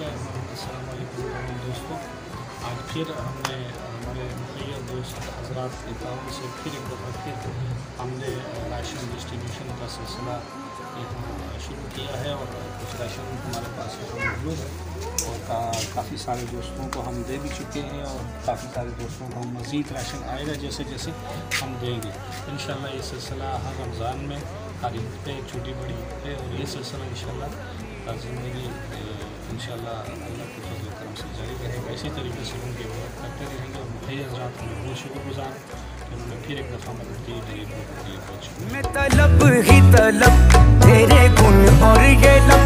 दोस्तों आज फिर हमने हमारे मुहैया दोस्त हजरात के तौर से फिर एक दफ़ा फिर हमने राशन डिस्ट्रीब्यूशन का सिलसिला शुरू किया है और कुछ राशन हमारे पास मौजूद है। और का, काफ़ी सारे दोस्तों को हम दे भी चुके हैं और काफ़ी सारे दोस्तों को हम मज़ीद राशन आएगा जैसे जैसे हम देंगे। इन ये सिलसिला हर रमज़ान में हर ईद पे छोटी बड़ी पे और ये सिलसिला इन शाला ज़िंदगी इन अल्लाह के फजल करम से जारी रहेगा। इसी तरीके से उनके वर्क करते रहेंगे और मुख्य हजरात हमें बहुत शुक्रगुजार उन्होंने फिर एक दफ़ा मदद की मैं तलब ही तलब, तेरे गुण और ये लब।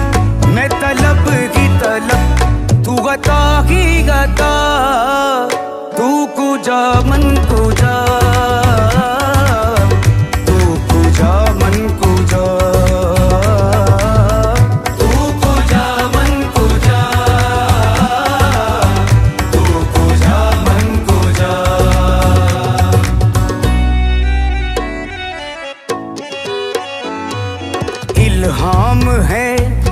मैं तलब ही तलब, तू गता ही गता। इल्हाम है।